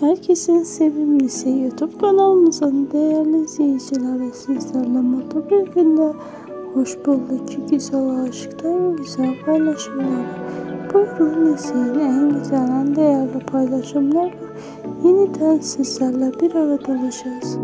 Herkesin sevimlisi YouTube kanalımızın değerli izleyicileri sizlerle mutlu bir günde hoş bulduk ki güzel aşıktan güzel paylaşımları. Buyurun Nesin en güzel en değerli paylaşımlarla yeniden sizlerle bir arada olacağız.